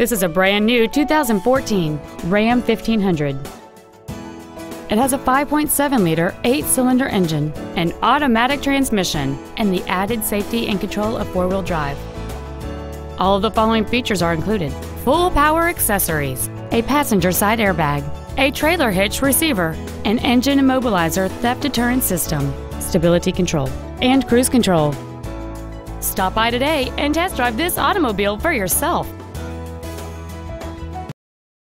This is a brand new 2014 Ram 1500. It has a 5.7 liter, 8 cylinder engine, an automatic transmission, and the added safety and control of four wheel drive. All of the following features are included full power accessories, a passenger side airbag, a trailer hitch receiver, an engine immobilizer theft deterrent system, stability control, and cruise control. Stop by today and test drive this automobile for yourself.